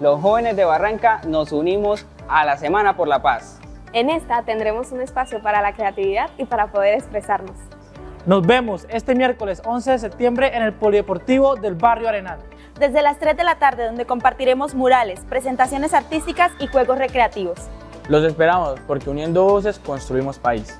los jóvenes de Barranca nos unimos a la Semana por la Paz. En esta tendremos un espacio para la creatividad y para poder expresarnos. Nos vemos este miércoles 11 de septiembre en el Polideportivo del Barrio Arenal. Desde las 3 de la tarde donde compartiremos murales, presentaciones artísticas y juegos recreativos. Los esperamos porque uniendo voces construimos país.